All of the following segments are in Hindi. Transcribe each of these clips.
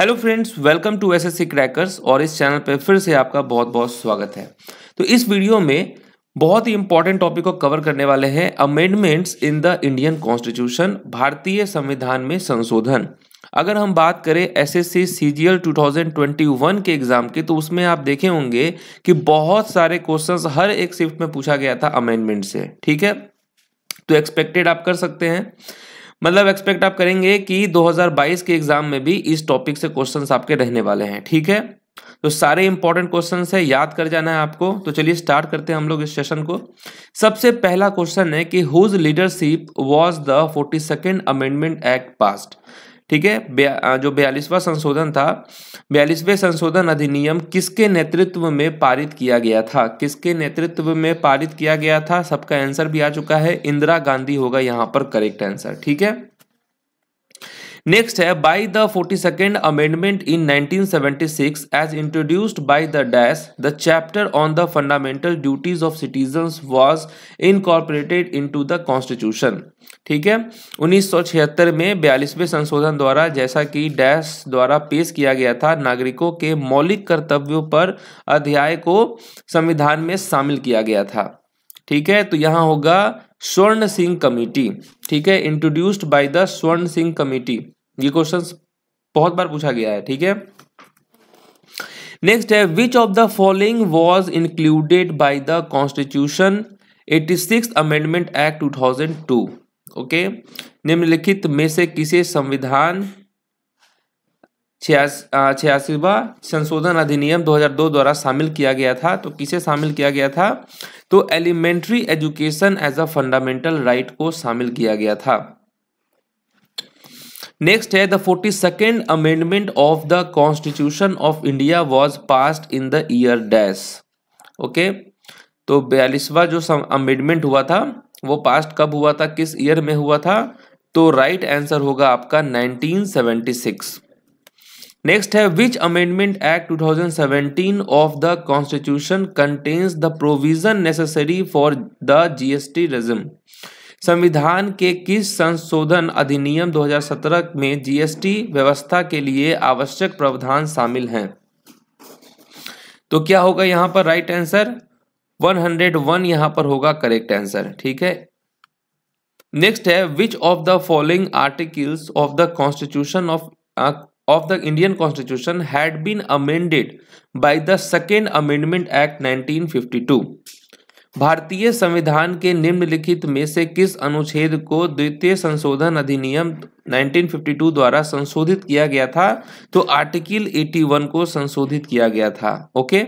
Hello friends welcome to SSC crackers और इस चैनल पर फिर से आपका बहुत बहुत स्वागत है। तो इस वीडियो में बहुत ही इंपॉर्टेंट टॉपिक को कवर करने वाले हैं amendments in the Indian constitution भारतीय संविधान में संशोधन। अगर हम बात करें एस एस एसएससी सीजीएल 2021 के एग्ज़ाम की तो उसमें आप देखे होंगे कि बहुत सारे क्वेश्चंस हर एक शिफ्ट में पूछा गया था अमेंडमेंट से, ठीक है? तो एक्सपेक्टेड आप कर सकते हैं। मतलब एक्सपेक्ट आप करेंगे कि 2022 के एग्ज़ाम में भी इस टॉपिक से क्वेश्चंस आपके रहने वाले हैं, ठीक है? तो सारे इंपॉर्टेंट क्वेश्चन है, याद कर जाना है आपको। तो चलिए स्टार्ट करते हैं हम लोग इस सेशन को। सबसे पहला क्वेश्चन है कि whose leadership was the forty second amendment act passed ठीक है? जो बयालीसवा संशोधन था, बयालीसवें संशोधन अधिनियम किसके नेतृत्व में पारित किया गया था? किसके नेतृत्व में पारित किया गया था? सबका आंसर भी आ चुका है। इंदिरा गांधी होगा यहाँ पर करेक्ट आंसर, ठीक है? नेक्स्ट है by the forty second amendment in 1976 as introduced by the dash the chapter on the fundamental duties of citizens was incorporated into the constitution ठीक है? 1976 में बयालीसवें संशोधन द्वारा, जैसा कि डैश द्वारा पेश किया गया था, नागरिकों के मौलिक कर्तव्यों पर अध्याय को संविधान में शामिल किया गया था। ठीक है? तो यहाँ होगा स्वर्ण सिंह कमिटी। ठीक है? इंट्रोड्यूस्ड बाय द स्वर्ण सिंह कमिटी। ये क्वेश्चन बहुत बार पूछा गया है, ठीक है? नेक्स्ट है which of the following was included by the constitution eighty six amendment act 2002 okay निम्नलिखित में से किसे संविधान छियासीवा संशोधन अधिनियम 2002 द्वारा शामिल किया गया था? तो किसे शामिल किया गया था? तो elementary education as a fundamental right को शामिल किया गया था। नेक्स्ट है the forty second amendment of the constitution of India was passed in the year dash okay तो बयालीसवा जो अमेंडमेंट हुआ था, वो पास्ट कब हुआ था, किस ईयर में हुआ था? तो राइट right आंसर होगा आपका 1976 नेक्स्ट है which amendment act 2017 of the constitution contains the provision necessary for the GST regime संविधान के किस संशोधन अधिनियम 2017 में जीएसटी व्यवस्था के लिए आवश्यक प्रावधान शामिल हैं? तो क्या होगा यहाँ पर राइट आंसर 101 यहाँ पर होगा करेक्ट आंसर ठीक है? नेक्स्ट है which of the following articles of the constitution of of the Indian Constitution had been amended by the Second Amendment Act 1952. भारतीय संविधान के निम्नलिखित में से किस अनुच्छेद को द्वितीय संशोधन अधिनियम 1952 द्वारा संशोधित किया गया था? तो आर्टिकल 81 को संशोधित किया गया था। ओके?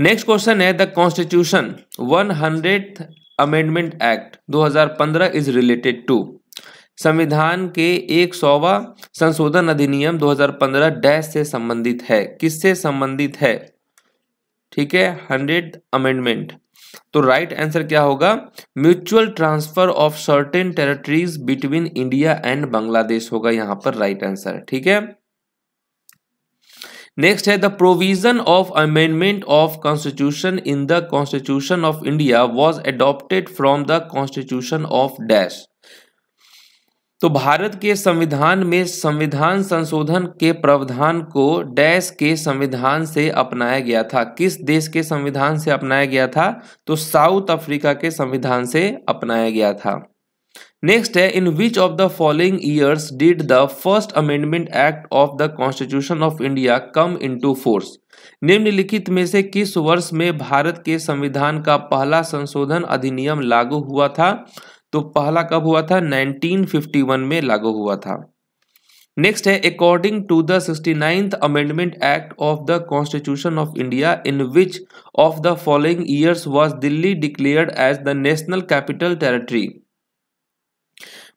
नेक्स्ट क्वेश्चन है, the constitution one hundred amendment act 2015 is related to. संविधान के एक सौवा संशोधन अधिनियम 2015 डैश से संबंधित है। किससे संबंधित है? ठीक है हंड्रेड अमेंडमेंट तो राइट आंसर क्या होगा? Mutual transfer of certain territories between India and Bangladesh होगा यहाँ पर राइट आंसर ठीक है? नेक्स्ट है the provision of amendment of constitution in the constitution of India was adopted from the constitution of dash तो भारत के संविधान में संविधान संशोधन के प्रावधान को डैश के संविधान से अपनाया गया था। किस देश के संविधान से अपनाया गया था? तो साउथ अफ्रीका के संविधान से अपनाया गया था। नेक्स्ट है, in which of the following years did the first amendment act of the constitution of India come into force? निम्नलिखित में से किस वर्ष में भारत के संविधान का पहला संशोधन अधिनियम लागू हुआ था? तो पहला कब हुआ था? 1951 में लागू हुआ था। नेक्स्ट है according to the sixty ninth amendment act of the constitution of India in which of the following years was Delhi declared as the national capital territory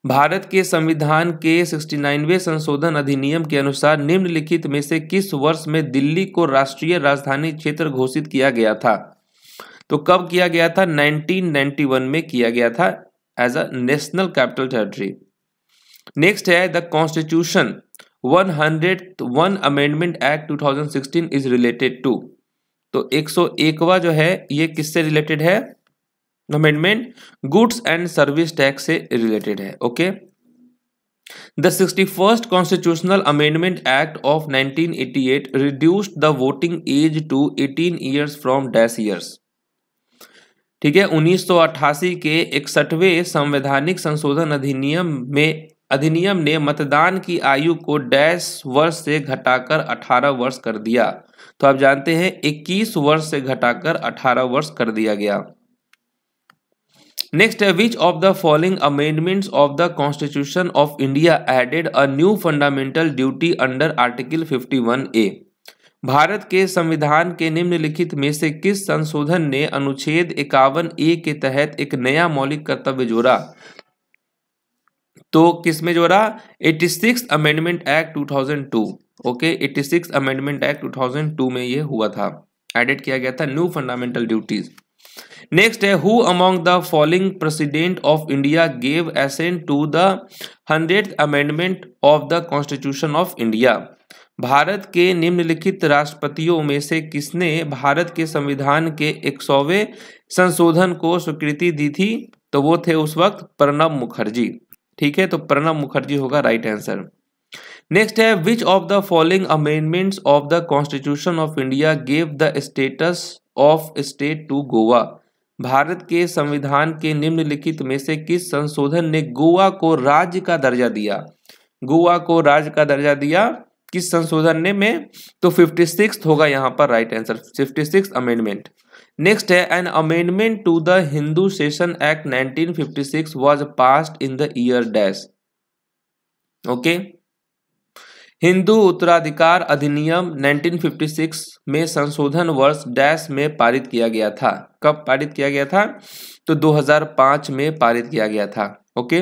Bharat के संविधान के 69वें संशोधन अधिनियम के अनुसार निम्नलिखित में से किस वर्ष में दिल्ली को राष्ट्रीय राजधानी क्षेत्र घोषित किया गया था? तो कब किया गया था? 1991 में किया गया था। As a national capital territory next है the constitution 101 amendment act 2016 is related to तो 101वां जो है, ये किससे रिलेटेड है? Amendment goods and service tax से रिलेटेड है okay The 61st Constitutional Amendment Act of 1988 reduced the voting age to 18 years from dash years. ठीक है 1988 के इकसठवें संवैधानिक संशोधन अधिनियम में, अधिनियम ने मतदान की आयु को डैश वर्ष से घटाकर 18 वर्ष कर दिया। तो आप जानते हैं 21 वर्ष से घटाकर 18 वर्ष कर दिया गया। नेक्स्ट है which of the following amendments of the constitution of India added a new fundamental duty under article 51 A Bharat के संविधान के निम्नलिखित में से किस संशोधन ने अनुच्छेद इक्यावन ए के तहत एक नया मौलिक कर्तव्य जोड़ा? तो किसमें जोड़ा eighty six amendment act 2002 okay eighty six amendment act 2002 में ये हुआ था। एडिट किया गया था न्यू फंडामेंटल ड्यूटीज़ नेक्स्ट है who among the following president of India gave assent to the hundred amendment of the constitution of India भारत के निम्नलिखित राष्ट्रपतियों में से किसने भारत के संविधान के एक सौवे संशोधन को स्वीकृति दी थी? तो वो थे उस वक्त प्रणब मुखर्जी। ठीक है तो प्रणब मुखर्जी होगा राइट आंसर नेक्स्ट है which of the following amendments of the constitution of India gave the status of state to Goa Bharat के संविधान के निम्नलिखित में से किस संशोधन ने गोवा को राज्य का दर्जा दिया? गोवा को राज्य का दर्जा दिया किस संशोधन ने में? तो फिफ्टी सिक्स होगा यहाँ पर right answer fifty six amendment next है an amendment to the Hindu session act 1956 was passed in the year dash okay Hindu उत्तराधिकार अधिनियम 1956 में संशोधन वर्ष डैश में पारित किया गया था। कब पारित किया गया था? तो 2005 में पारित किया गया था। ओके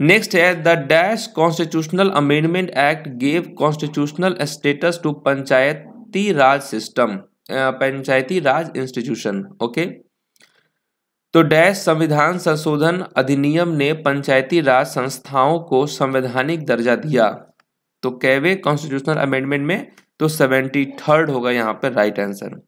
नेक्स्ट है the dash constitutional amendment act gave constitutional status to Panchayati Raj system Panchayati Raj institution okay तो डैश संविधान संशोधन अधिनियम ने पंचायती राज संस्थाओं को संवैधानिक दर्जा दिया। तो कैवे कॉन्स्टिट्यूशनल अमेंडमेंट में? तो सेवेंटी थर्ड होगा यहाँ पर right answer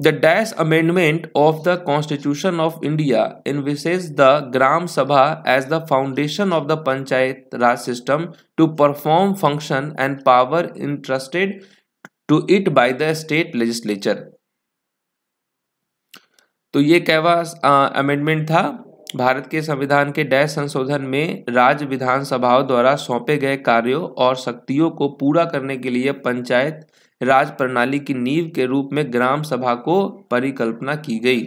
dash amendment of the Constitution of India in wishes the gram sabha as the foundation of the panchayat raj system to perform function and power interested to it by the state legislature तो ये कैवा अमेंडमेंट था। भारत के संविधान के डैश संशोधन में राज्य विधानसभाओं द्वारा सौंपे गए कार्यों और शक्तियों को पूरा करने के लिए पंचायत राज प्रणाली की नींव के रूप में ग्राम सभा को परिकल्पना की गई।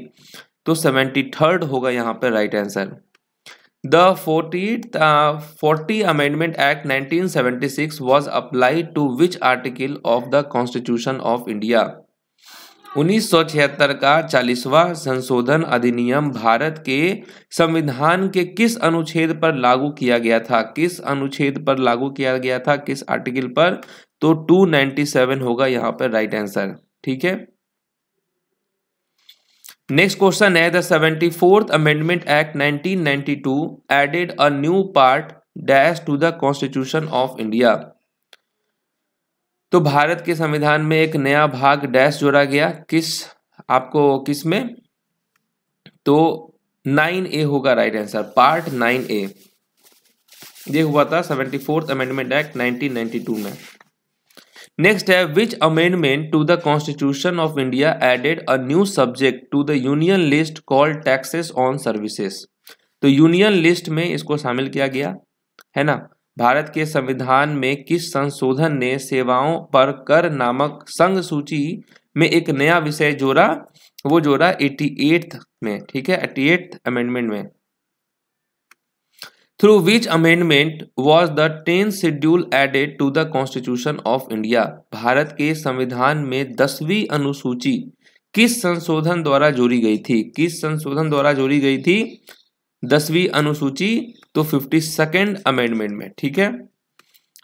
तो सेवेंटी थर्ड होगा यहाँ पे right answer the forty forty amendment act 1976 was applied to which article of the Constitution of India 1976 का चालीसवा संशोधन अधिनियम भारत के संविधान के किस अनुच्छेद पर लागू किया गया था? किस अनुच्छेद पर लागू किया गया था? किस आर्टिकल पर? तो 297 होगा यहाँ पर राइट आंसर ठीक है? नेक्स्ट क्वेश्चन है the seventy fourth amendment act 1992 added a new part dash to the Constitution of India तो भारत के संविधान में एक नया भाग डैश जोड़ा गया, किस, आपको किसमें? तो नाइन ए होगा right answer part nine A ये हुआ था सेवेंटी फोर्थ अमेंडमेंट एक्ट 1992 में। नेक्स्ट है which amendment to the Constitution of India added a new subject to the union list called taxes on services तो यूनियन लिस्ट में इसको शामिल किया गया, है ना? भारत के संविधान में किस संशोधन ने सेवाओं पर कर नामक संघ सूची में एक नया विषय जोड़ा? वो जोड़ा एटी में, ठीक है? एटी एट्थ अमेंडमेंट में। Through which amendment was the tenth schedule added to the Constitution of India Bharat के संविधान में दसवीं अनुसूची किस संशोधन द्वारा जोड़ी गई थी? किस संशोधन द्वारा जोड़ी गई थी? दसवीं अनुसूची तो फिफ्टी सेकेंड अमेंडमेंट में, ठीक है?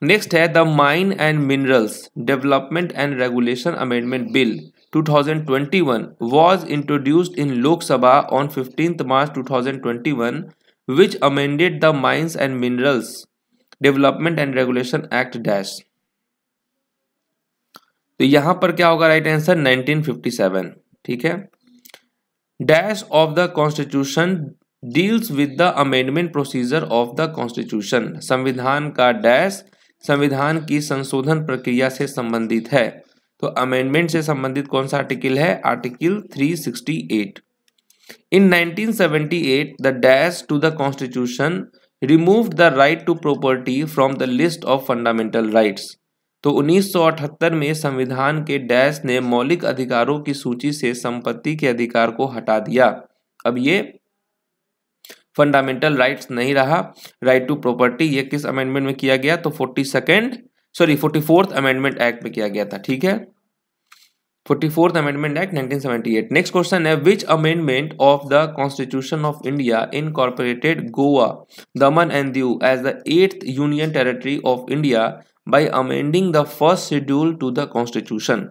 नेक्स्ट है the mine and minerals development and regulation amendment bill 2021 was introduced in Lok Sabha on 15th March 2021 which amended the Mines and Minerals Development and Regulation Act dash. तो यहाँ पर क्या होगा राइट आंसर 1957 ठीक है? Dash of the Constitution deals with the amendment procedure of the Constitution संविधान का डैश संविधान की संशोधन प्रक्रिया से संबंधित है। तो अमेंडमेंट से संबंधित कौन सा आर्टिकल है? Article 368 in 1978 the dash to the Constitution removed the right to property from the list of fundamental rights तो 1978 में संविधान के डैश ने मौलिक अधिकारों की सूची से संपत्ति के अधिकार को हटा दिया। अब ये फंडामेंटल राइट्स नहीं रहा। राइट टू प्रॉपर्टी ये किस अमेंडमेंट में किया गया? तो forty second sorry forty fourth amendment act में किया गया था, ठीक है? Forty fourth amendment act 1978 next question है which amendment of the Constitution of India incorporated Goa Daman and Diu as the eighth union territory of India by amending the first schedule to the Constitution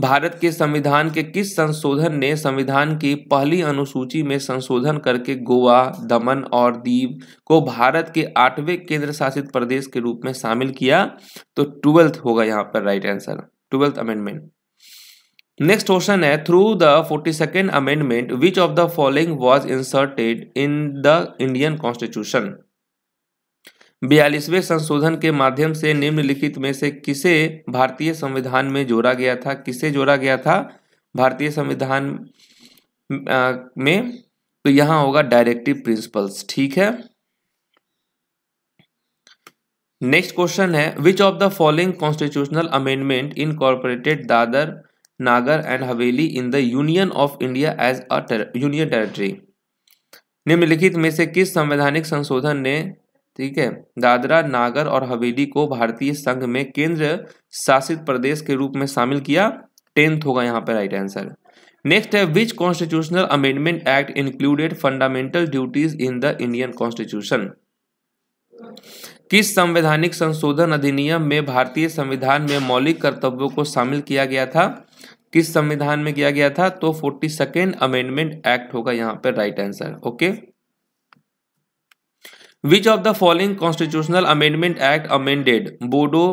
Bharat के संविधान के किस संशोधन ने संविधान की पहली अनुसूची में संशोधन करके गोवा, दमन और दीव को भारत के आठवें केंद्र शासित प्रदेश के रूप में शामिल किया? तो ट्वेल्थ होगा यहाँ पर right answer twelfth amendment next question है through the forty second amendment which of the following was inserted in the Indian Constitution बयालीसवें संशोधन के माध्यम से निम्नलिखित में से किसे भारतीय संविधान में जोड़ा गया था? किसे जोड़ा गया था? भारतीय संविधान में तो यहाँ होगा डायरेक्टिव प्रिंसिपल्स ठीक है? नेक्स्ट क्वेश्चन है which of the following constitutional amendment incorporated Dadra Nagar and Haveli in the union of India as a union territory निम्नलिखित में से किस संवैधानिक संशोधन ने, ठीक है, दादरा, नागर और हवेली को भारतीय संघ में केंद्र शासित प्रदेश के रूप में शामिल किया? टेंथ होगा यहाँ पर राइट आंसर नेक्स्ट है which constitutional amendment act included fundamental duties in the Indian Constitution किस संवैधानिक संशोधन अधिनियम में भारतीय संविधान में मौलिक कर्तव्यों को शामिल किया गया था? किस संविधान में किया गया था? तो फोर्टी सेकेंड अमेंडमेंट एक्ट होगा यहाँ पर right answer okay which of the following constitutional amendment act amended Bodo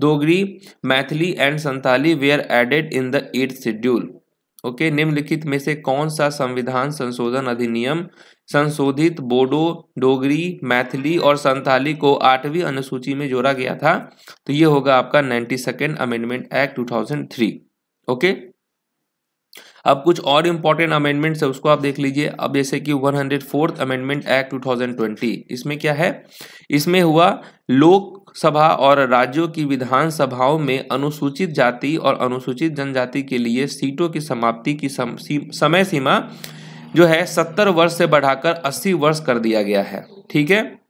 Dogri Maithili and Santali were added in the eighth schedule okay निम्नलिखित में से कौन सा संविधान संशोधन अधिनियम संशोधित बोडो डोगरी मैथिली और संथाली को आठवीं अनुसूची में जोड़ा गया था। तो ये होगा आपका ninety second amendment act 2003 okay? अब कुछ और इंपॉर्टेंट अमेंडमेंट्स है उसको आप देख लीजिए। अब जैसे कि one hundred fourth amendment act 2020 इसमें क्या है? इसमें हुआ लोकसभा और राज्यों की विधानसभाओं में अनुसूचित जाति और अनुसूचित जनजाति के लिए सीटों की समाप्ति की सम, सी, समय सीमा जो है सत्तर वर्ष से बढ़ाकर अस्सी वर्ष कर दिया गया है। ठीक है?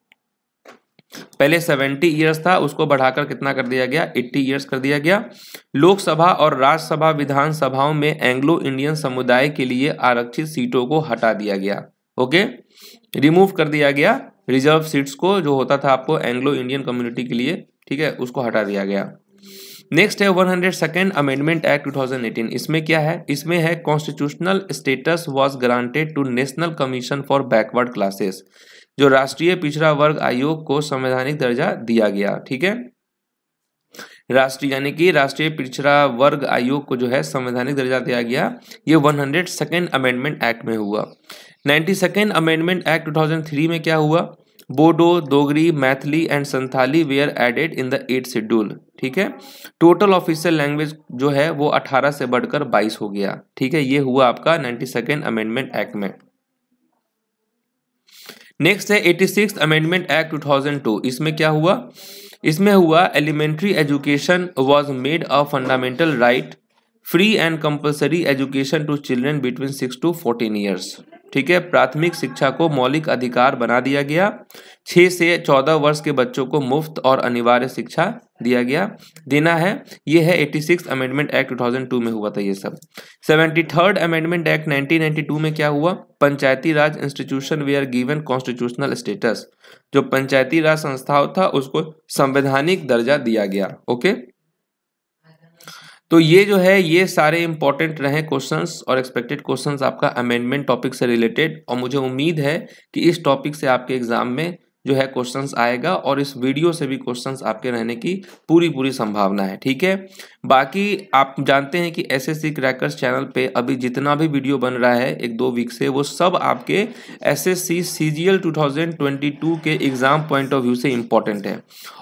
पहले सेवेंटी ईयर्स था, उसको बढ़ाकर कितना कर दिया गया? एट्टी ईयर्स कर दिया गया। लोकसभा और राज्यसभा विधानसभाओं में एंग्लो इंडियन समुदाय के लिए आरक्षित सीटों को हटा दिया गया। ओके? रिमूव कर दिया गया। रिज़र्व सीट्स को जो होता था आपको एंग्लो इंडियन कम्युनिटी के लिए, ठीक है, उसको हटा दिया गया। नेक्स्ट है one hundred second amendment act 2018 इसमें क्या है? इसमें है constitutional status was granted to national commission for backward classes जो राष्ट्रीय पिछड़ा वर्ग आयोग को संवैधानिक दर्जा दिया गया, ठीक है? राष्ट्रीय, यानी कि राष्ट्रीय पिछड़ा वर्ग आयोग को जो है संवैधानिक दर्जा दिया गया। ये one hundred second amendment act में हुआ। नाइन्टी सेकेंड अमेंडमेंट एक्ट 2003 में क्या हुआ? Bodo, Dogri, Maithili and Santhali were added in the eighth schedule ठीक है? टोटल ऑफिशियल लैंग्वेज जो है वो 18 से बढ़कर 22 हो गया, ठीक है? ये हुआ आपका नाइन्टी सेकेंड अमेंडमेंट एक्ट में। नेक्स्ट है एटी सिक्स अमेंडमेंट एक्ट 2002 इसमें क्या हुआ? इसमें हुआ elementary education was made a fundamental right free and compulsory education to children between six to fourteen years ठीक है, प्राथमिक शिक्षा को मौलिक अधिकार बना दिया गया। छः से चौदह वर्ष के बच्चों को मुफ़्त और अनिवार्य शिक्षा दिया गया। देना है ये है एट्टी सिक्स अमेंडमेंट एक्ट 2002 में हुआ था ये सब। सेवेंटी थर्ड अमेंडमेंट एक्ट 1992 में क्या हुआ? पंचायती राज institution way are given constitutional status जो पंचायती राज संस्थाओं था, उसको संवैधानिक दर्जा दिया गया। ओके तो ये जो है, ये सारे इंपॉर्टेंट रहे क्वेश्चंस और एक्सपेक्टेड क्वेश्चंस आपका अमेंडमेंट टॉपिक से रिलेटेड और मुझे उम्मीद है कि इस टॉपिक से आपके एग्ज़ाम में जो है क्वेश्चंस आएगा और इस वीडियो से भी क्वेश्चंस आपके रहने की पूरी पूरी संभावना है, ठीक है? बाकी आप जानते हैं कि एस एस क्रैकर्स चैनल पे अभी जितना भी वीडियो बन रहा है, एक दो वीक से, वो सब आपके S S C C G L two thousand twenty two के एग्ज़ाम पॉइंट ऑफ़ व्यू से इंपॉर्टेंट है।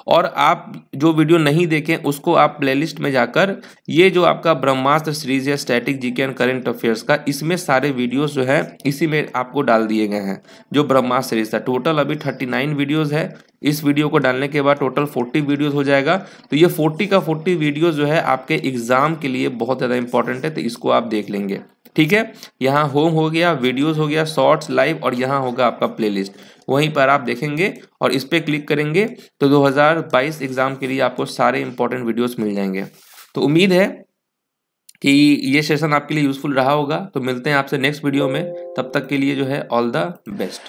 और आप जो वीडियो नहीं देखें, उसको आप प्लेलिस्ट में जाकर, ये जो आपका ब्रह्मास्त्र सीरीज़ है static GK and current affairs का, इसमें सारे वीडियोस जो है, इसी में आपको डाल दिए गए हैं, जो ब्रह्मास्त्र सीरीज़ था। टोटल अभी थर्टी नाइन वीडियोज़ है। इस वीडियो को डालने के बाद टोटल फोर्टी वीडियोज़ हो जाएगा। तो ये फोर्टी का फोर्टी वीडियोज़ जो है आपके एग्ज़ाम के लिए बहुत ज़्यादा इंपॉर्टेंट है तो इसको आप देख लेंगे। ठीक है? यहाँ होम हो गया वीडियोस हो गया शॉर्ट्स लाइव और यहाँ होगा आपका प्लेलिस्ट वहीं पर आप देखेंगे और इस पर क्लिक करेंगे तो 2022 एग्ज़ाम के लिए आपको सारे इंपॉर्टेंट वीडियोस मिल जाएँगे। तो उम्मीद है कि ये सेशन आपके लिए यूजफुल रहा होगा। तो मिलते हैं आपसे नेक्स्ट वीडियो में। तब तक के लिए जो है ऑल द बेस्ट